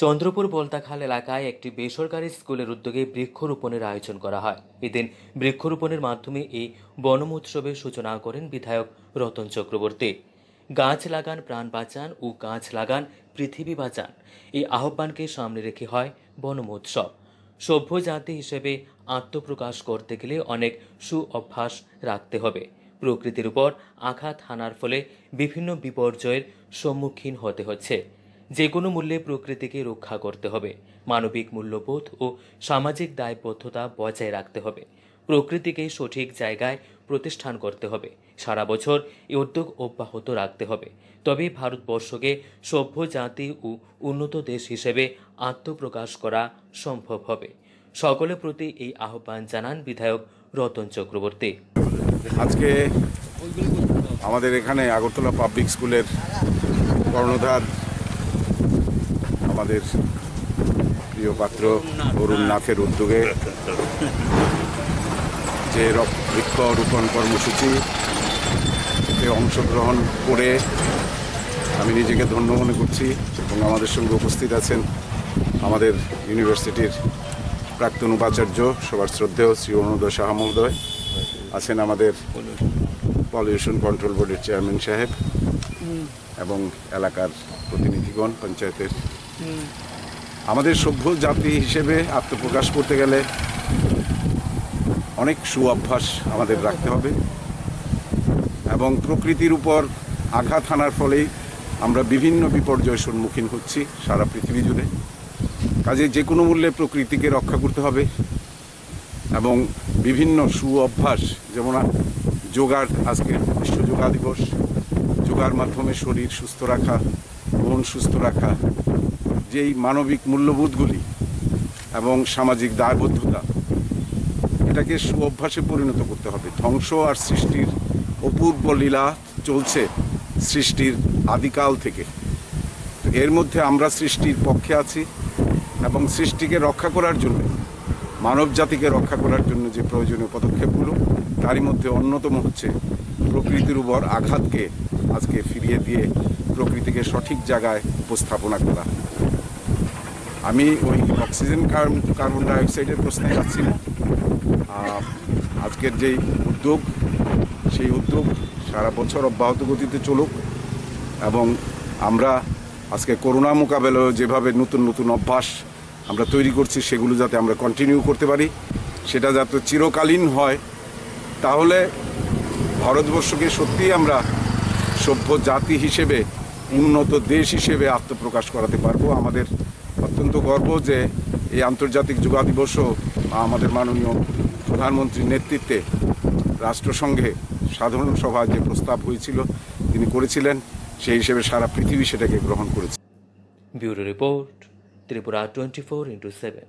চন্দ্রপুর বলতাখাল এলাকায় একটি বেসরকারি স্কুলের উদ্যোগে বৃক্ষরোপণের আয়োজন করা হয়। এদিন বৃক্ষরোপণের মাধ্যমে এই বনমোৎসবের সূচনা করেন বিধায়ক রতন চক্রবর্তী। গাছ লাগান, প্রাণ বাঁচান ও গাছ লাগান, পৃথিবী বাঁচান। এই আহ্বানকে সামনে রেখে হয় বনমোৎসব সভ্য জাতি হিসেবে আত্মপ্রকাশ করতে গেলে অনেক সু অভ্যাস রাখতে হবে। প্রকৃতির উপর আঘাত হানার ফলে বিভিন্ন বিপর্যয়ের সম্মুখীন হতে হচ্ছে। যে কোনো মূল্যে প্রকৃতিকে রক্ষা করতে হবে। মানবিক মূল্যবোধ ও সামাজিক দায়বদ্ধতা বজায় রাখতে হবে। প্রকৃতিকে সঠিক জায়গায় প্রতিষ্ঠান করতে হবে। সারা বছর এই উদ্যোগ অব্যাহত রাখতে হবে। তবে ভারতবর্ষকে সভ্য জাতি ও উন্নত দেশ হিসেবে আত্মপ্রকাশ করা সম্ভব হবে। সকলের প্রতি এই আহ্বান জানান বিধায়ক রতন চক্রবর্তী। আজকে আমাদের এখানে আগরতলা পাবলিক স্কুলের কর্ণধার আমাদের প্রিয় পাত্র অরুণ নাথের উদ্যোগে যে বৃক্ষরোপণ কর্মসূচি এতে অংশগ্রহণ করে আমি নিজেকে ধন্য মনে করছি এবং আমাদের সঙ্গে উপস্থিত আছেন আমাদের ইউনিভার্সিটির প্রাক্তন উপাচার্য সবার শ্রদ্ধেয় শ্রী সাহা মহোদয়, আছেন আমাদের পলিউশন কন্ট্রোল বোর্ডের চেয়ারম্যান সাহেব এবং এলাকার প্রতিনিধিগণ, পঞ্চায়েতের আমাদের সভ্য জাতি হিসেবে আত্মপ্রকাশ করতে গেলে অনেক সু অভ্যাস আমাদের রাখতে হবে এবং প্রকৃতির উপর আঘাত হানার ফলেই আমরা বিভিন্ন বিপর্যয়ের সম্মুখীন হচ্ছি সারা পৃথিবী জুড়ে। কাজে যে কোনো মূল্যে প্রকৃতিকে রক্ষা করতে হবে এবং বিভিন্ন সু অভ্যাস যেমন যোগার আজকে বিশ্ব যোগা দিবস, যোগার মাধ্যমে শরীর সুস্থ রাখা, মন সুস্থ রাখা যেই মানবিক মূল্যবোধগুলি এবং সামাজিক দায়বদ্ধতা, এটাকে সু অভ্যাসে পরিণত করতে হবে। ধ্বংস আর সৃষ্টির অপূর্ব লীলা চলছে সৃষ্টির আদিকাল থেকে। এর মধ্যে আমরা সৃষ্টির পক্ষে আছি এবং সৃষ্টিকে রক্ষা করার জন্য, মানব জাতিকে রক্ষা করার জন্য যে প্রয়োজনীয় পদক্ষেপগুলো, তারই মধ্যে অন্যতম হচ্ছে প্রকৃতির উপর আঘাতকে আজকে ফিরিয়ে দিয়ে প্রকৃতিকে সঠিক জায়গায় উপস্থাপনা করা। আমি ওই অক্সিজেন কার্বন ডাইঅক্সাইডের প্রশ্নে যাচ্ছি না। আজকের যেই উদ্যোগ, সেই উদ্যোগ সারা বছর অব্যাহত গতিতে চলুক এবং আমরা আজকে করোনা মোকাবেলায় যেভাবে নতুন নতুন অভ্যাস আমরা তৈরি করছি, সেগুলো যাতে আমরা কন্টিনিউ করতে পারি, সেটা যাতে চিরকালীন হয়, তাহলে ভারতবর্ষকে সত্যিই আমরা সভ্য জাতি হিসেবে, উন্নত দেশ হিসেবে আত্মপ্রকাশ করাতে পারব। আমাদের অত্যন্ত গর্ব যে এই আন্তর্জাতিক যুবা দিবসও আমাদের মাননীয় প্রধানমন্ত্রীর নেতৃত্বে রাষ্ট্রসংঘে সাধারণ সভা যে প্রস্তাব হয়েছিল, তিনি করেছিলেন। সেই হিসেবে সারা পৃথিবী সেটাকে গ্রহণ করেছে। Bureau report, Tripura twenty four into seven.